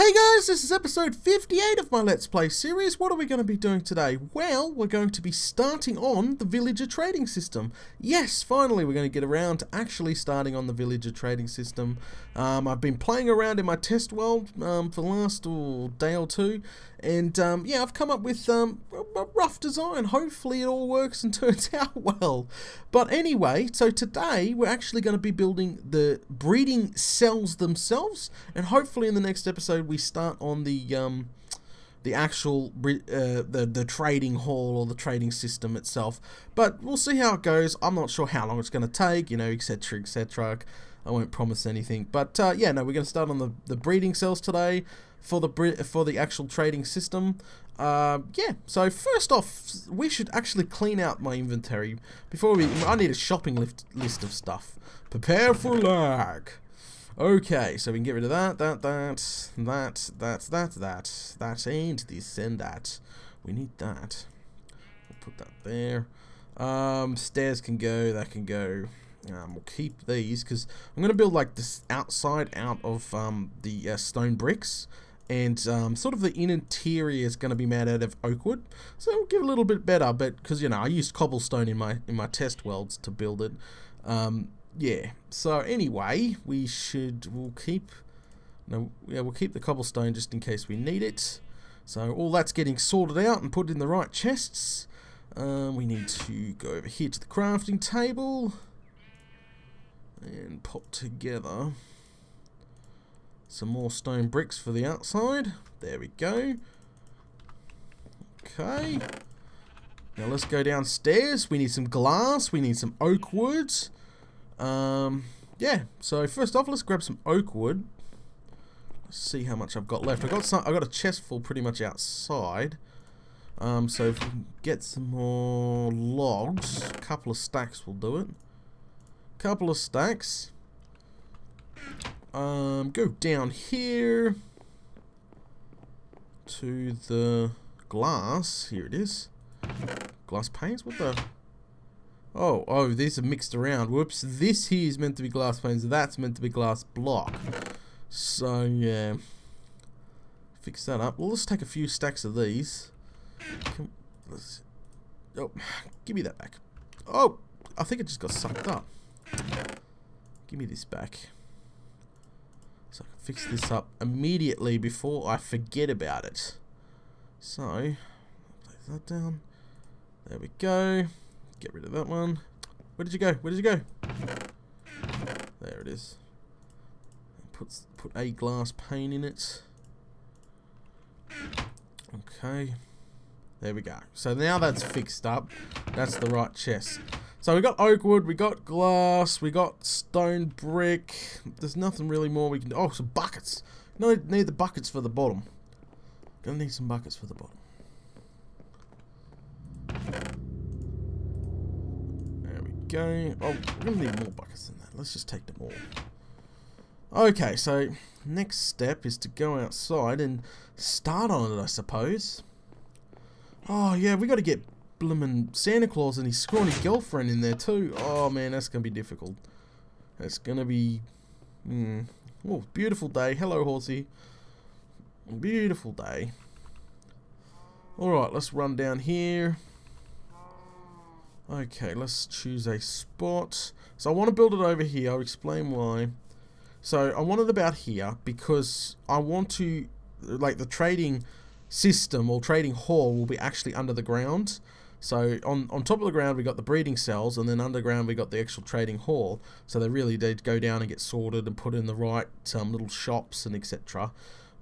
Hey guys, this is episode 58 of my Let's Play series. What are we going to be doing today? Well, we're going to be starting on the villager trading system. Yes, finally we're going to get around to actually starting on the villager trading system. Um, I've been playing around in my test world um, for the last oh, day or two, and um, yeah, I've come up with um, a rough design. Hopefully it all works and turns out well. But anyway, so today we're actually going to be building the breeding cells themselves, and hopefully in the next episode we start on the um, the actual uh, the the trading hall or the trading system itself. But we'll see how it goes. I'm not sure how long it's going to take, you know, etc. etc. I won't promise anything. But uh, yeah, no, we're going to start on the the breeding cells today for the for the actual trading system. Uh, yeah, so first off, we should actually clean out my inventory before we. I need a shopping list list of stuff. Prepare for lag. Okay, so we can get rid of that, that, that, that, that, that, that, that, and this and that. We need that. We'll put that there. Um, stairs can go, that can go. Um, we'll keep these because I'm going to build like this outside out of um, the uh, stone bricks and um, sort of the interior is going to be made out of oak wood. So we'll give a little bit better but because you know I used cobblestone in my in my test welds to build it. Um, yeah. So anyway we should we'll keep no yeah we'll keep the cobblestone just in case we need it. So all that's getting sorted out and put in the right chests. Um, we need to go over here to the crafting table and pop together some more stone bricks for the outside. There we go. Okay. Now let's go downstairs. We need some glass. We need some oak wood um, yeah. So first off let's grab some oak wood. Let's see how much I've got left. I've got some I've got a chest full pretty much outside. Um, so if we can get some more logs a couple of stacks will do it. Couple of stacks. Um, go down here to the glass. Here it is. Glass panes? What the? Oh, oh, these are mixed around. Whoops. This here is meant to be glass panes. That's meant to be glass block. So, yeah. Fix that up. Well, let's take a few stacks of these. Can, oh, give me that back. Oh, I think it just got sucked up. Give me this back. So I can fix this up immediately before I forget about it. So, place that down. There we go. Get rid of that one. Where did you go? Where did you go? There it is. Put, put a glass pane in it. Okay. There we go. So now that's fixed up. That's the right chest. So we got oak wood, we got glass, we got stone brick. There's nothing really more we can do. Oh, some buckets. No, need the buckets for the bottom. Gonna need some buckets for the bottom. There we go. Oh, we're gonna need more buckets than that. Let's just take them all. Okay, so next step is to go outside and start on it, I suppose. Oh, yeah, we got to get bloomin' Santa Claus and his scrawny girlfriend in there too. Oh man, that's gonna be difficult. That's gonna be. Hmm. Oh, beautiful day. Hello, horsey. Beautiful day. Alright, let's run down here. Okay, let's choose a spot. So I want to build it over here. I'll explain why. So I want it about here because I want to, like the trading system or trading hall will be actually under the ground. So on, on top of the ground we got the breeding cells and then underground we got the actual trading hall. So they really did go down and get sorted and put in the right um, little shops and etc.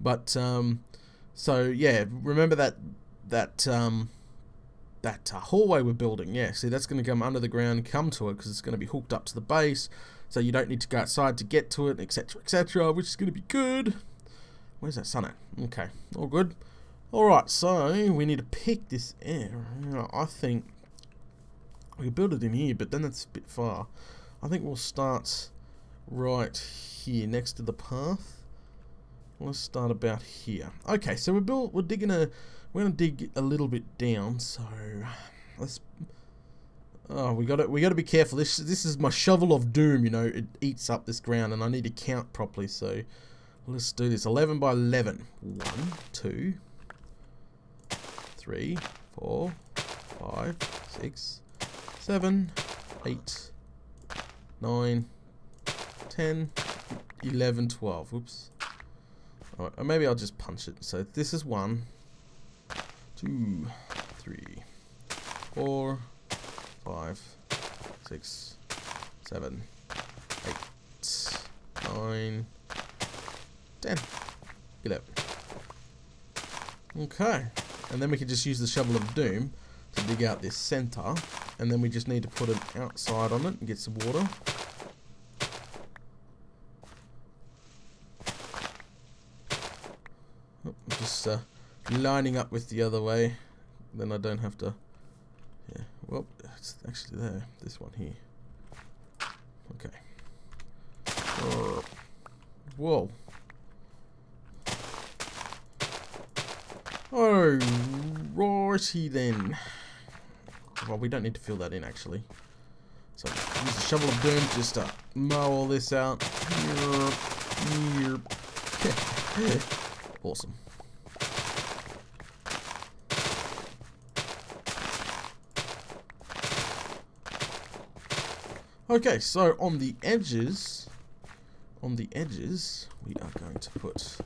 But um, so yeah, remember that that um, that uh, hallway we're building. Yeah, see that's going to come under the ground, come to it because it's going to be hooked up to the base. So you don't need to go outside to get to it, etc., etc., which is going to be good. Where's that sun at? Okay, all good. Alright, so we need to pick this air. I think we can build it in here, but then that's a bit far. I think we'll start right here next to the path. let's start about here. Okay, so we're built, we're digging a, we're gonna dig a little bit down. So let's. Oh, we got to we got to be careful. This this is my shovel of doom. You know, it eats up this ground, and I need to count properly. So let's do this. Eleven by eleven. One, two, three, four, five, six, seven, eight, nine, ten, eleven, twelve. Whoops. Alright, maybe I'll just punch it. So this is one, two, three, four, five, six, seven, eight, nine, ten, eleven. Okay. And then we can just use the shovel of doom to dig out this center. And then we just need to put an outside on it and get some water. Oh, just uh, lining up with the other way. Then I don't have to... Yeah, well, it's actually there. This one here. Okay. Whoa. Oh, righty then. Well, we don't need to fill that in actually. So use the shovel of doom just to mow all this out. awesome. Okay, so on the edges, on the edges, we are going to put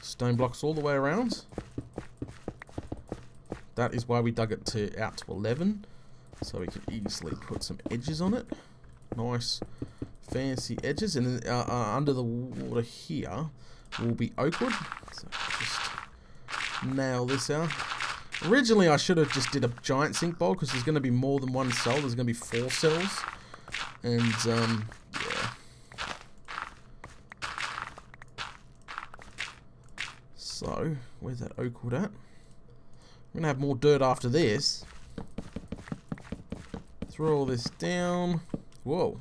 stone blocks all the way around. That is why we dug it to out to 11, so we can easily put some edges on it. Nice, fancy edges, and uh, uh, under the water here will be oak wood. So just nail this out. Originally, I should have just did a giant sink bowl because there's going to be more than one cell. There's going to be four cells. And, um, yeah. So, where's that oak wood at? I'm going to have more dirt after this. Throw all this down. Whoa.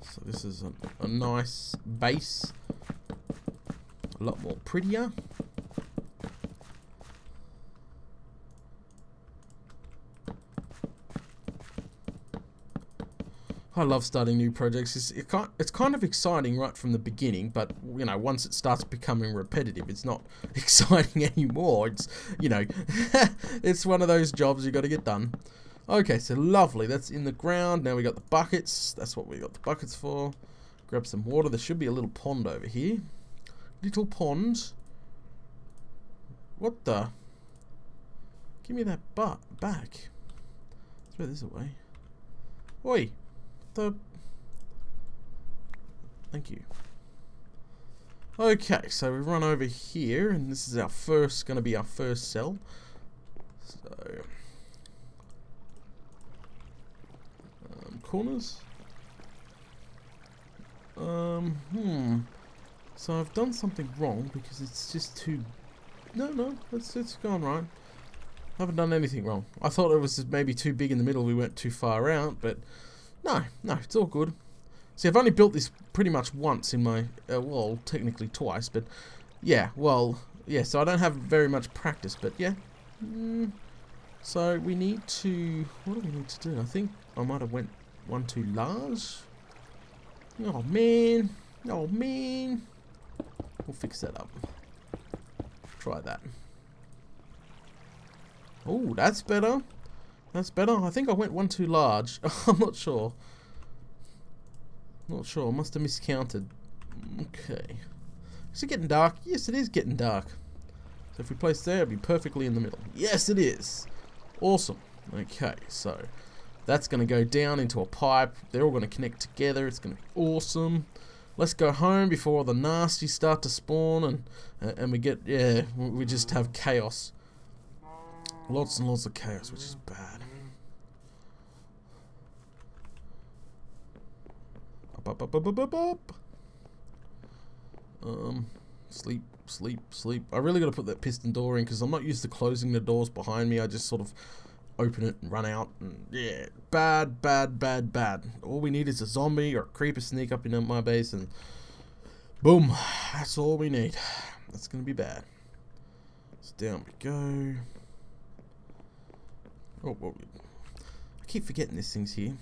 So this is a, a nice base. A lot more prettier. I love starting new projects. It's, it it's kind of exciting right from the beginning, but you know, once it starts becoming repetitive, it's not exciting anymore. It's you know, it's one of those jobs you got to get done. Okay, so lovely. That's in the ground. Now we got the buckets. That's what we got the buckets for. Grab some water. There should be a little pond over here. Little pond. What the? Give me that butt back. Throw this away. Oi. The. Thank you. Okay, so we run over here, and this is our first, going to be our first cell. So, corners. Um, hmm. So I've done something wrong because it's just too... No, no, it's, it's gone right. I haven't done anything wrong. I thought it was maybe too big in the middle, we went too far out, but no, no, it's all good. See, I've only built this pretty much once in my, uh, well, technically twice, but yeah, well, yeah, so I don't have very much practice, but yeah. Mm, so we need to, what do we need to do? I think I might have went one too large. Oh man. Oh man. We'll fix that up. Try that. Oh, that's better. That's better. I think I went one too large. I'm not sure. Not sure. Must have miscounted. Okay. Is it getting dark? Yes, it is getting dark. So if we place there, it'll be perfectly in the middle. Yes, it is. Awesome. Okay, so that's going to go down into a pipe. They're all going to connect together. It's going to be awesome. Let's go home before all the nasty start to spawn and and we get, yeah, we just have chaos. Lots and lots of chaos, which is bad. Up, up, up, up. Um, sleep, sleep, sleep. I really got to put that piston door in because I'm not used to closing the doors behind me. I just sort of open it and run out. And yeah, bad, bad, bad, bad. All we need is a zombie or a creeper sneak up in my base and boom. That's all we need. That's going to be bad. So down we go. Oh, whoa. I keep forgetting this thing's here.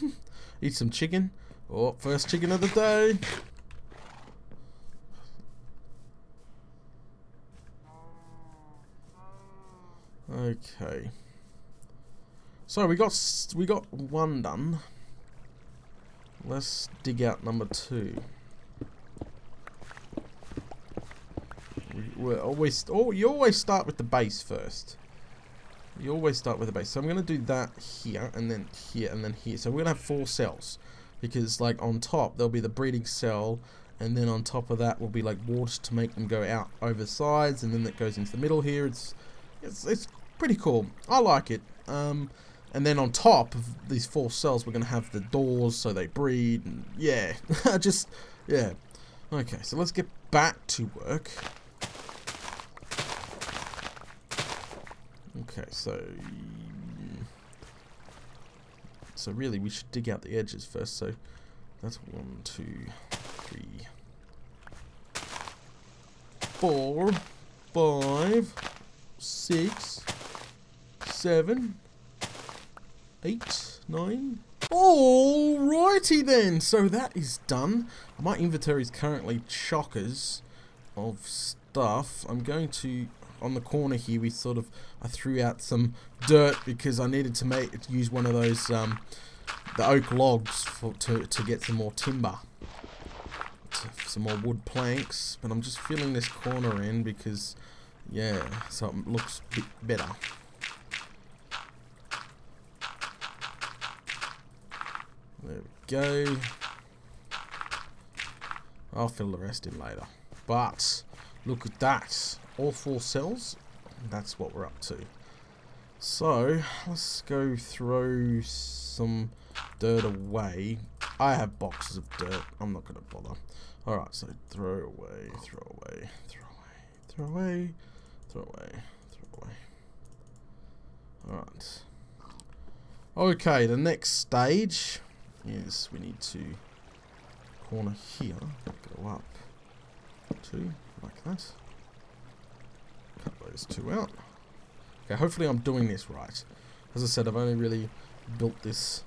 Eat some chicken. Oh, first chicken of the day. Okay. So we got we got one done. Let's dig out number two. We always oh you always start with the base first. You always start with a base. So I'm gonna do that here and then here and then here. So we're gonna have four cells because like on top there'll be the breeding cell and then on top of that will be like water to make them go out over sides and then that goes into the middle here. It's it's, it's pretty cool. I like it. Um, and then on top of these four cells, we're going to have the doors so they breed. And yeah, just, yeah. Okay, so let's get back to work. Okay, so... So really, we should dig out the edges first. So that's one, two, three, four, five, six, seven, eight, nine. Alrighty then, so that is done. My inventory is currently chockers of stuff. I'm going to, on the corner here, we sort of, I threw out some dirt because I needed to make use one of those, um, the oak logs for, to, to get some more timber. Some more wood planks, but I'm just filling this corner in because, yeah, so it looks a bit better. There we go. I'll fill the rest in later. But, look at that. All four cells. That's what we're up to. So, let's go throw some dirt away. I have boxes of dirt. I'm not going to bother. Alright, so throw away, throw away, throw away, throw away, throw away, throw away. Alright. Okay, the next stage is we need to corner here, go up two, like that. Cut those two out. Okay, hopefully I'm doing this right. As I said, I've only really built this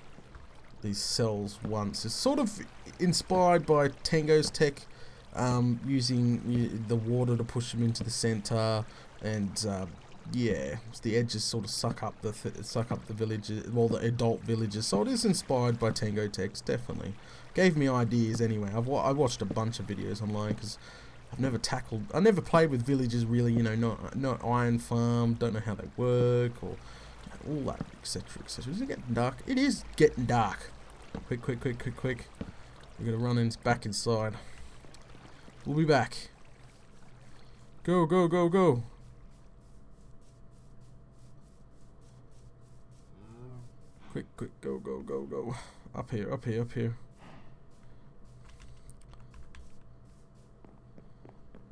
these cells once. It's sort of inspired by Tango Tek's, um, using the water to push them into the center, and uh, yeah, the edges sort of suck up the th suck up the villages, well, the adult villages. So it is inspired by Tango Tek's, definitely. Gave me ideas anyway. I've wa I watched a bunch of videos online because I've never tackled, I never played with villages really. You know, not not Iron Farm, don't know how they work or all that, etc., etc. Is it getting dark? It is getting dark. Quick, quick, quick, quick, quick. We're gonna run in back inside. We'll be back. Go, go, go, go. Quick, quick, go, go, go, go. Up here, up here, up here.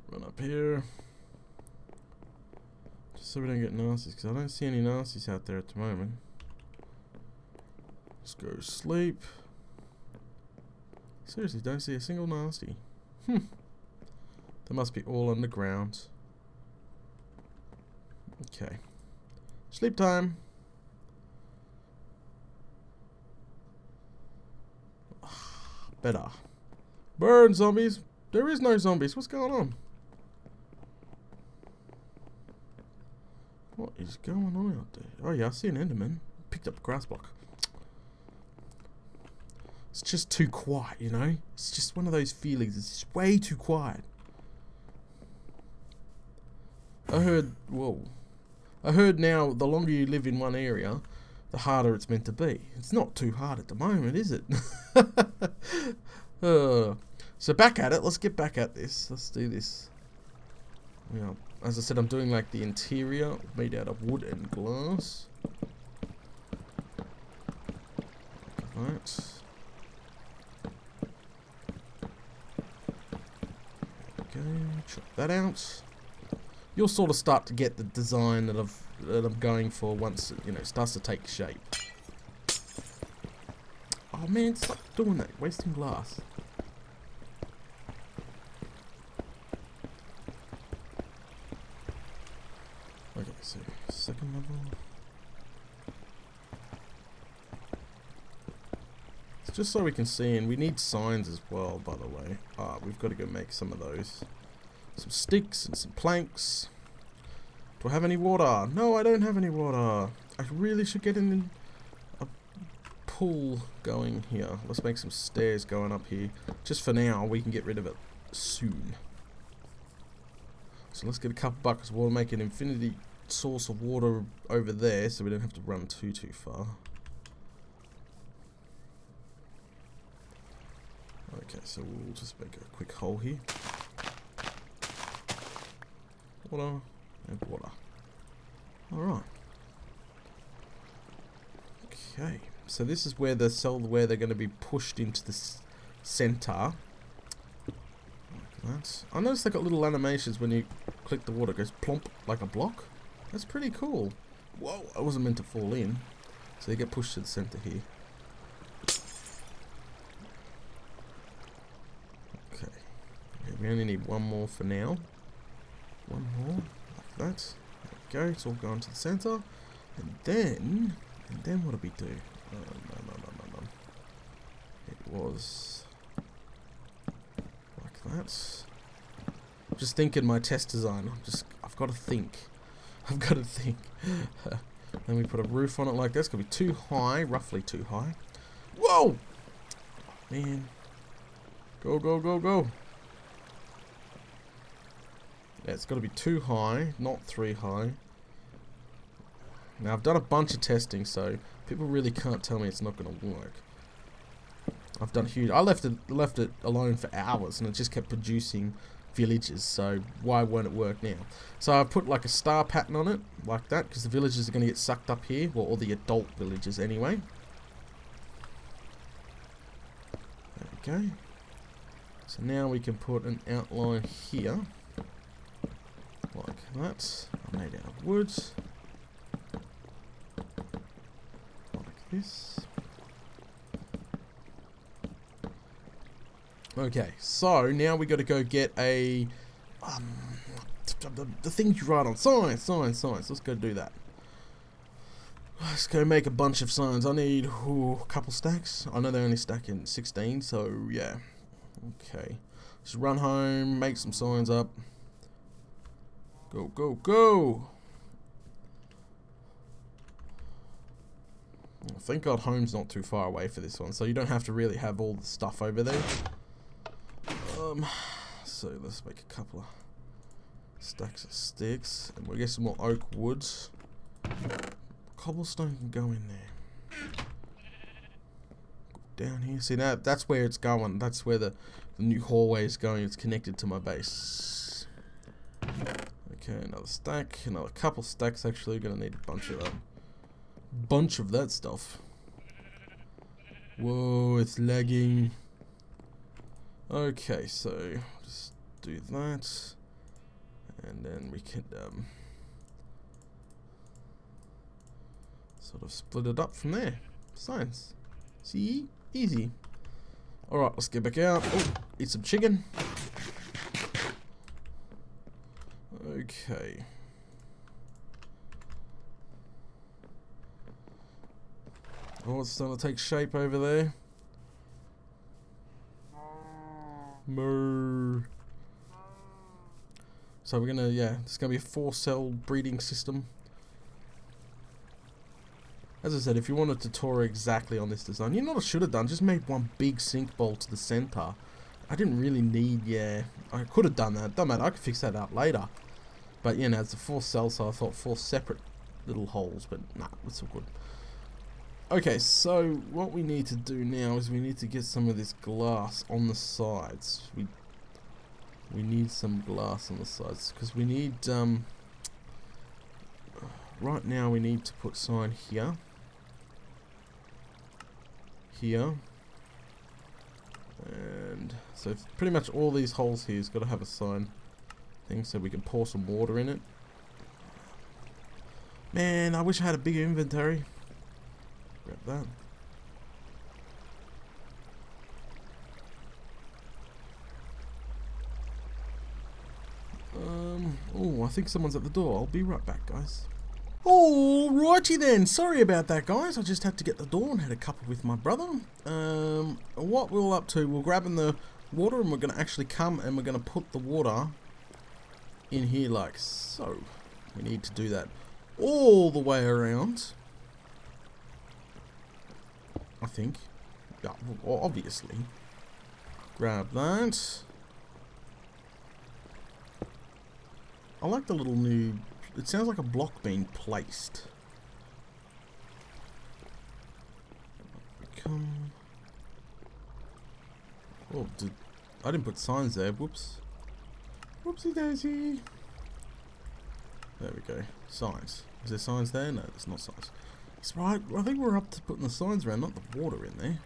Run up here. Just so we don't get nasties, because I don't see any nasties out there at the moment. Let's go sleep. Seriously, don't see a single nasty. Hmm. They must be all underground. Okay. Sleep time. Better. Burn, zombies! There is no zombies. What's going on? What is going on out there? Oh yeah, I see an Enderman. Picked up a grass block. It's just too quiet, you know? It's just one of those feelings. It's way too quiet. I heard, whoa. I heard now the longer you live in one area, the harder it's meant to be. It's not too hard at the moment, is it? uh, so back at it. Let's get back at this. Let's do this. Yeah, as I said, I'm doing like the interior made out of wood and glass. Right. Okay, chop that out. You'll sort of start to get the design that I've that I'm going for once it, you know starts to take shape. Oh man, stop doing that, wasting glass. Okay, so second level. It's just so we can see, and we need signs as well, by the way. Ah, we've got to go make some of those. Some sticks and some planks. Do I have any water? No, I don't have any water. I really should get in a pool going here. Let's make some stairs going up here. Just for now, we can get rid of it soon. So let's get a couple buckets of water, make an infinity source of water over there so we don't have to run too, too far. Okay, so we'll just make a quick hole here. Water and water. Alright. Okay, so this is where the cell where they're going to be pushed into the center. Like that. I noticed they've got little animations when you click the water, it goes plump like a block. That's pretty cool. Whoa, I wasn't meant to fall in. So you get pushed to the center here. Okay. We only need one more for now. One more, like that. There we go, it's all gone to the center. And then, and then what do we do? Oh, no, no, no, no, no. It was like that. Just thinking my test design. I'm just, I've got to think. I've got to think. then we put a roof on it like this. To be too high, roughly too high. Whoa! Man. Go, go, go, go. Yeah, it's got to be too high, not three high. Now, I've done a bunch of testing, so people really can't tell me it's not going to work. I've done huge... I left it, left it alone for hours, and it just kept producing villages, so why won't it work now? So I've put like a star pattern on it, like that, because the villagers are going to get sucked up here, well, all the adult villagers anyway. There we go. So now we can put an outline here, like that, made out of wood, like this. Okay, so now we got to go get a um, the, the things you write on science, science, science. Let's go do that. Let's go make a bunch of signs. I need ooh, a couple stacks. I know they only stack in 16, so yeah. Okay. Just run home, make some signs up. Go, go, go! Thank God home's not too far away for this one, so you don't have to really have all the stuff over there. Um, so let's make a couple of stacks of sticks, and we'll get some more oak woods. Cobblestone can go in there. Down here. See now that's where it's going. That's where the, the new hallway is going. It's connected to my base. Okay, another stack, another couple stacks actually. Gonna need a bunch of that. Bunch of that stuff. Whoa, it's lagging. Okay, so just do that, and then we can um, sort of split it up from there. Science. See? Easy. Alright, let's get back out. Eat some chicken. Okay. Oh, it's starting to take shape over there. Moo. So we're gonna, yeah, it's gonna be a four cell breeding system. As I said, if you want a tutorial exactly on this design, you know what I should have done? Just made one big sink bowl to the center. I didn't really need, yeah, I could have done that. Don't matter, I could fix that out later. But, you know, it's a four cell, so I thought four separate little holes, but nah, it's all good. Okay, so what we need to do now is we need to get some of this glass on the sides. We we need some glass on the sides because we need um right now we need to put sign here here and so pretty much all these holes here has got to have a sign thing so we can pour some water in it Man, I wish I had a bigger inventory. Grab that. Um, oh, I think someone's at the door. I'll be right back, guys. Alrighty then, sorry about that guys, I just had to get the door and had a couple with my brother. Um, what we're all up to, we're grabbing the water and we're going to actually come and we're going to put the water in here like so. We need to do that all the way around. I think. Yeah, obviously. Grab that. I like the little new... It sounds like a block being placed. Come... Oh, did, I didn't put signs there. Whoops. Whoopsie daisy. There we go. Signs. Is there signs there? No, there's not signs. Right. I think we're up to putting the signs around, not the water in there.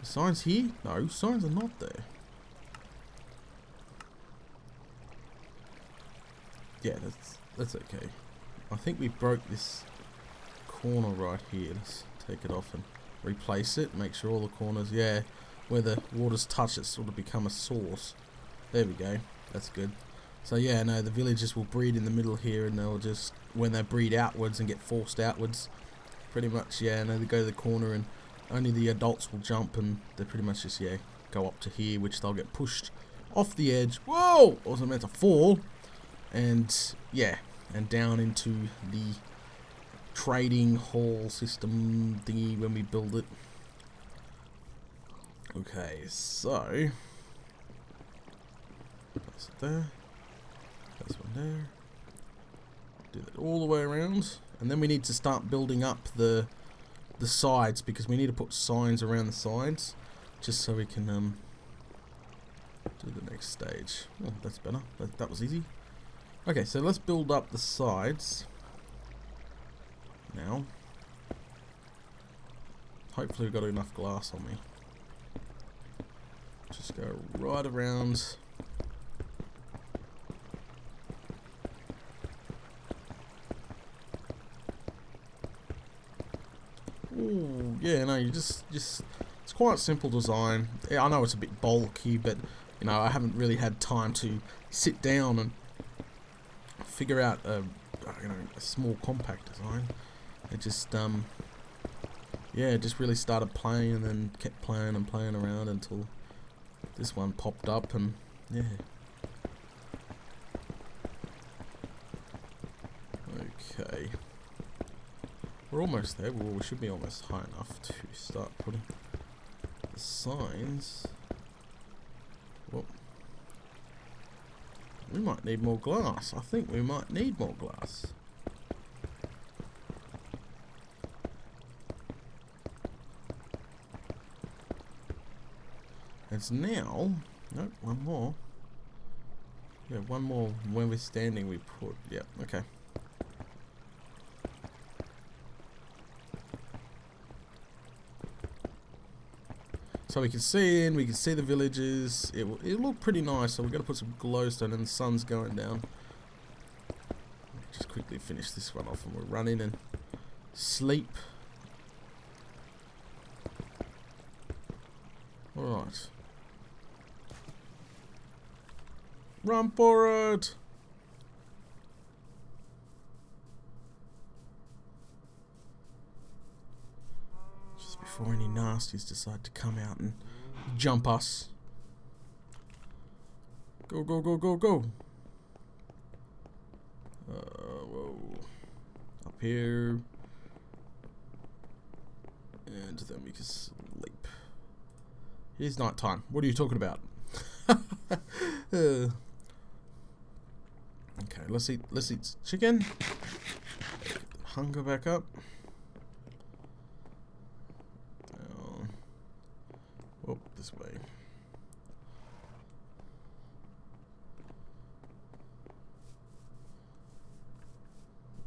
The signs here? No, signs are not there. Yeah, that's that's okay. I think we broke this corner right here. Let's take it off and replace it. Make sure all the corners, yeah, where the water's touch, it's sort of become a source. There we go. That's good. So yeah, no, the villagers will breed in the middle here, and they'll just when they breed outwards and get forced outwards, pretty much yeah, no, they go to the corner and only the adults will jump, and they pretty much just yeah go up to here, which they'll get pushed off the edge. Whoa! Wasn't meant to fall, and yeah, and down into the trading hall system thingy when we build it. Okay, so place it there. Place one there. Do that all the way around. And then we need to start building up the the sides because we need to put signs around the sides just so we can um, do the next stage. Oh, that's better. That, that was easy. Okay, so let's build up the sides now. Hopefully we've got enough glass on me. Just go right around Ooh, yeah, no, you just, just, it's quite a simple design. I know it's a bit bulky, but, you know, I haven't really had time to sit down and figure out a, you know, a small compact design. It just, um, yeah, just really started playing and then kept playing and playing around until this one popped up and, yeah. Okay. We're almost there. Well, we should be almost high enough to start putting the signs. Well, we might need more glass. I think we might need more glass. It's now... Nope, one more. Yeah, one more when we're standing we put... Yep, yeah, okay. So we can see in, we can see the villages. It it look pretty nice. So we're gonna put some glowstone, and the sun's going down. Just quickly finish this one off, and we'll run in and sleep. All right. Run for it! Before any nasties decide to come out and jump us. Go, go, go, go, go. Uh, whoa. Up here. And then we can sleep. It's night time. What are you talking about? uh. Okay, let's eat let's eat chicken. Hunger back up. Oh, this way.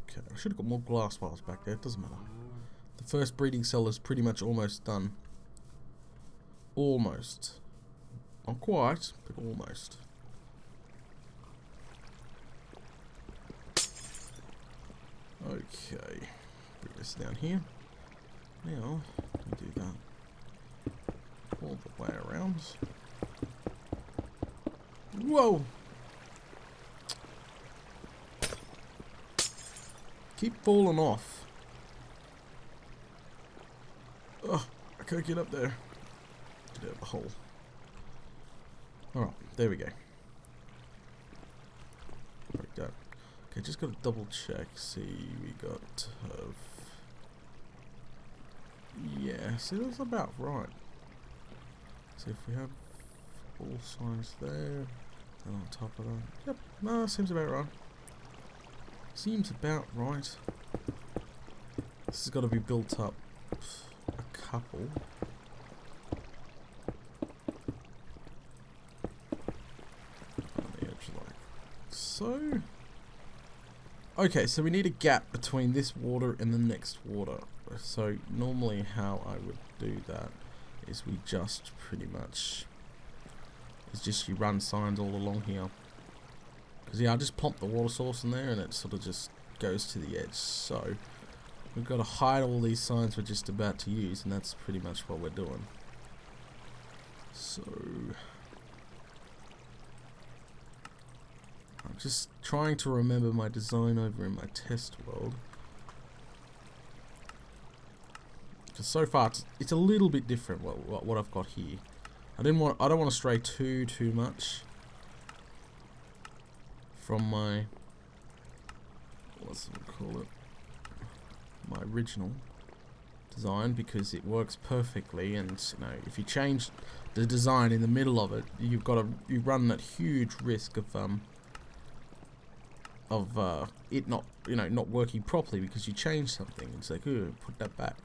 Okay, I should have got more glass files back there. It doesn't matter. The first breeding cell is pretty much almost done. Almost. Not quite, but almost. Okay, bring this down here. Now, do that all the way around. Whoa! Keep falling off. Oh, I can't get up there. Get out the hole. Alright, there we go. Okay, just gotta double check. See, we got. Uh, yeah, see, that's about right. See if we have all signs there, and on top of that. Yep, no, seems about right. Seems about right. This has got to be built up a couple. On the edge like so. Okay, so we need a gap between this water and the next water. So normally how I would do that is we just pretty much it's just you run signs all along here. Because yeah I just plump the water source in there and it sort of just goes to the edge. So we've got to hide all these signs we're just about to use and that's pretty much what we're doing. So I'm just trying to remember my design over in my test world Because so far it's, it's, a little bit different what, what, what I've got here. I didn't want I don't want to stray too too much from my what's it call it? My original design because it works perfectly and you know if you change the design in the middle of it you've got a you run that huge risk of um of uh, it not you know not working properly because you change something. It's like oh put that back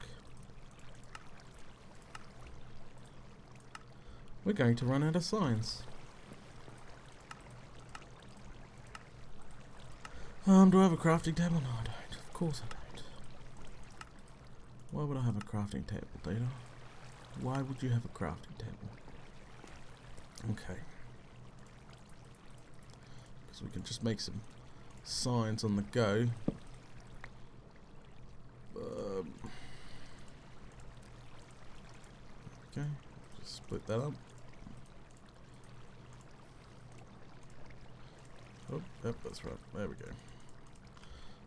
We're going to run out of signs. Um, do I have a crafting table? No, I don't. Of course I don't. Why would I have a crafting table, Data? Why would you have a crafting table? Okay. Because we can just make some signs on the go. Um, okay, just split that up. Oh, yep, that's right. There we go.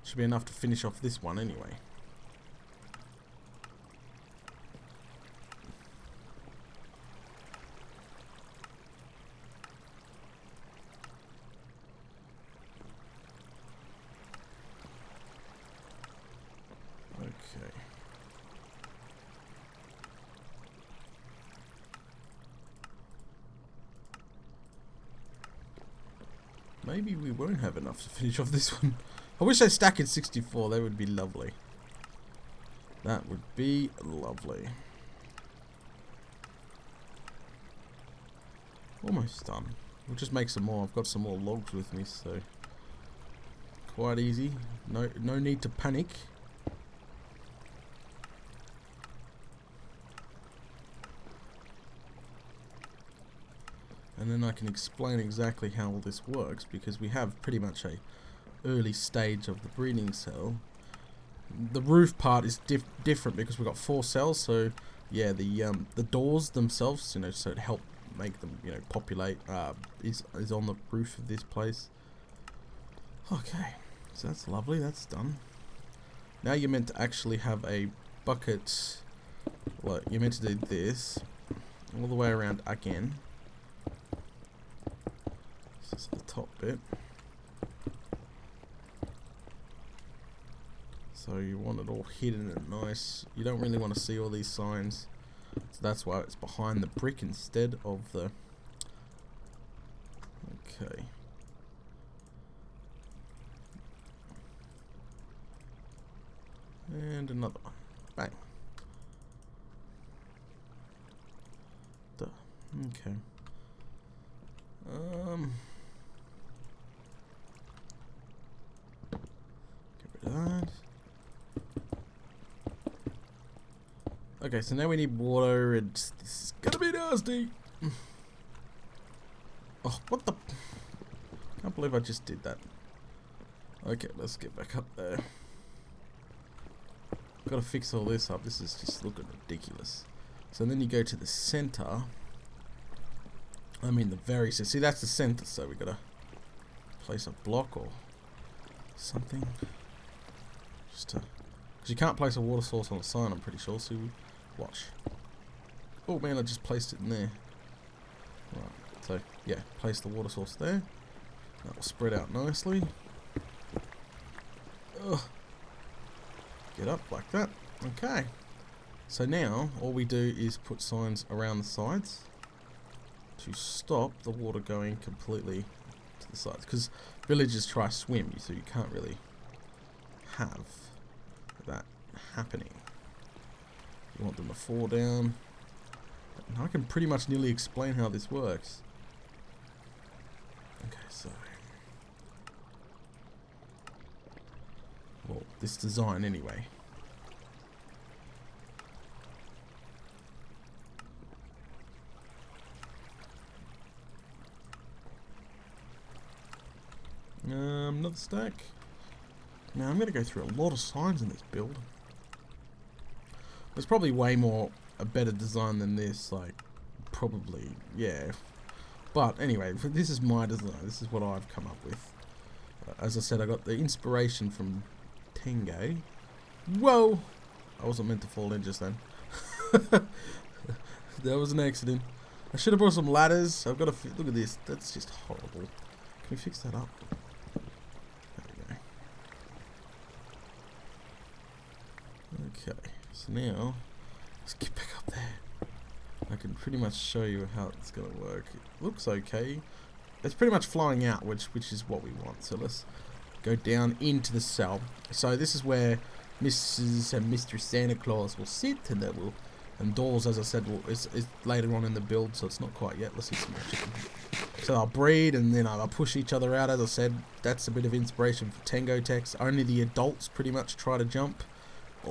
Should be enough to finish off this one anyway. Maybe we won't have enough to finish off this one. I wish I stack in 64. That would be lovely. That would be lovely. Almost done. We'll just make some more. I've got some more logs with me, so quite easy. No, no need to panic. and then I can explain exactly how all this works because we have pretty much a early stage of the breeding cell. The roof part is diff different because we've got four cells, so yeah, the um, the doors themselves, you know, so it help make them, you know, populate, uh, is is on the roof of this place. Okay, so that's lovely. That's done. Now you're meant to actually have a bucket. Well, you're meant to do this all the way around again this is the top bit. So you want it all hidden and nice. You don't really want to see all these signs. So that's why it's behind the brick instead of the... Okay. And another one. Bang. Duh. Okay. Um... that. Okay, so now we need water and this is gonna be nasty. Oh, what the? Can't believe I just did that. Okay, let's get back up there. Got to fix all this up. This is just looking ridiculous. So then you go to the center. I mean the very center. See, that's the center, so we got to place a block or something. Just uh, to... Because you can't place a water source on a sign, I'm pretty sure, so watch. Oh man, I just placed it in there. Right, so yeah, place the water source there. That will spread out nicely. Ugh. Get up like that. Okay. So now, all we do is put signs around the sides to stop the water going completely to the sides. Because villagers try swim, so you can't really have that happening. You want them to fall down. I can pretty much nearly explain how this works. Okay, so... Well, this design anyway. Um, another stack. Now I'm going to go through a lot of signs in this build. There's probably way more, a better design than this, like, probably, yeah. But anyway, this is my design, this is what I've come up with. Uh, as I said, I got the inspiration from Tango. Whoa! I wasn't meant to fall in just then. that was an accident. I should have brought some ladders. I've got to look at this. That's just horrible. Can we fix that up? Okay, so now let's get back up there. I can pretty much show you how it's going to work. It looks okay. It's pretty much flowing out, which which is what we want. So let's go down into the cell. So this is where Mrs. and Mr. Santa Claus will sit, and that will and doors, as I said, will, is, is later on in the build, so it's not quite yet. Let's see some more chicken. So they'll breed and then they'll push each other out. As I said, that's a bit of inspiration for Tango Tek's. Only the adults pretty much try to jump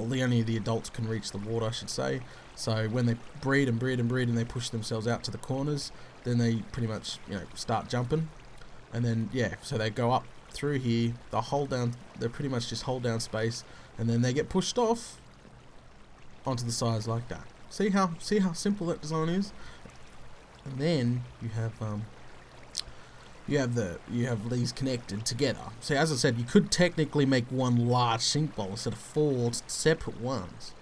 the only the adults can reach the water, I should say. So when they breed and breed and breed and they push themselves out to the corners, then they pretty much you know start jumping, and then yeah, so they go up through here. They hold down. They pretty much just hold down space, and then they get pushed off onto the sides like that. See how see how simple that design is. And then you have um, you have the you have these connected together. So as I said, you could technically make one large sink bowl instead of four separate ones.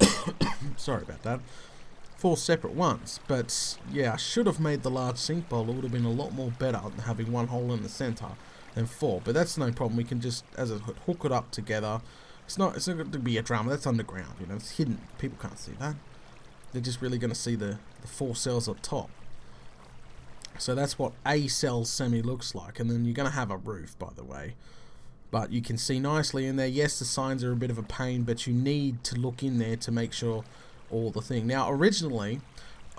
Sorry about that. Four separate ones. But yeah, I should have made the large sink bowl. It would have been a lot more better than having one hole in the center than four. But that's no problem. We can just as a hook it up together. It's not it's not going to be a drama. That's underground. You know, it's hidden. People can't see that. They're just really going to see the the four cells up top. So that's what a cell semi looks like. And then you're going to have a roof, by the way. But you can see nicely in there, yes, the signs are a bit of a pain, but you need to look in there to make sure all the thing. Now, originally,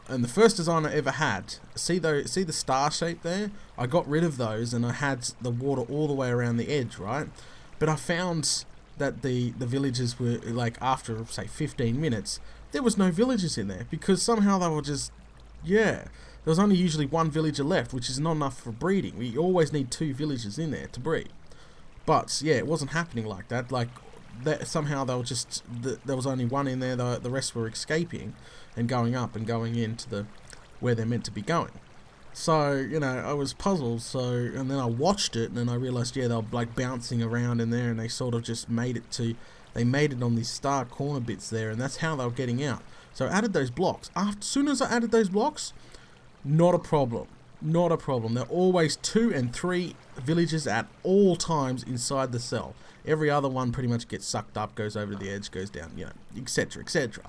and the first design I ever had, see though, see the star shape there? I got rid of those and I had the water all the way around the edge, right? But I found that the, the villages were, like, after, say, 15 minutes, there was no villages in there because somehow they were just, yeah there was only usually one villager left, which is not enough for breeding. We always need two villagers in there to breed. But yeah, it wasn't happening like that. Like that somehow they were just the, there was only one in there. The the rest were escaping and going up and going into the where they're meant to be going. So you know, I was puzzled. So and then I watched it and then I realized yeah they were like bouncing around in there and they sort of just made it to they made it on these star corner bits there and that's how they were getting out. So I added those blocks. After, as soon as I added those blocks, not a problem. Not a problem. There are always two and three villages at all times inside the cell. Every other one pretty much gets sucked up, goes over to the edge, goes down, you know, etc., etc.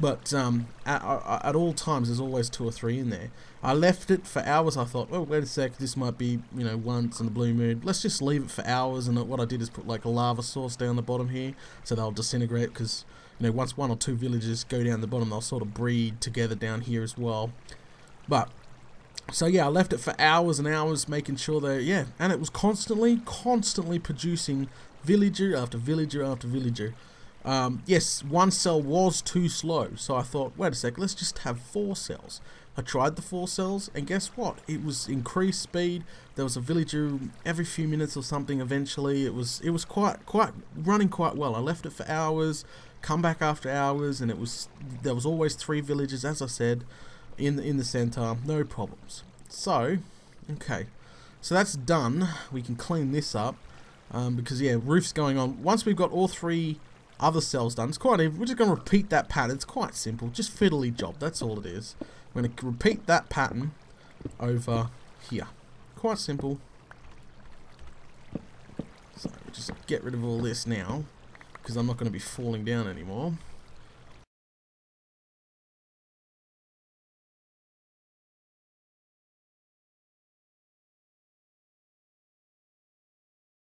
But um, at, at, all times, there's always two or three in there. I left it for hours. I thought, well, wait a sec, this might be, you know, once in the blue moon. Let's just leave it for hours. And what I did is put like a lava source down the bottom here, so they'll disintegrate. Because you know, once one or two villages go down the bottom, they'll sort of breed together down here as well. But so yeah, I left it for hours and hours making sure that, yeah, and it was constantly, constantly producing villager after villager after villager. Um, yes, one cell was too slow, so I thought, wait a sec, let's just have four cells. I tried the four cells, and guess what? It was increased speed. There was a villager every few minutes or something. Eventually, it was it was quite quite running quite well. I left it for hours, come back after hours, and it was there was always three villagers, as I said, in the, in the center. No problems. So, okay, so that's done. We can clean this up um, because yeah, roof's going on. Once we've got all three other cells done, it's quite. We're just going to repeat that pattern. It's quite simple, just fiddly job. That's all it is. We're going to repeat that pattern over here. Quite simple. So just get rid of all this now because I'm not going to be falling down anymore.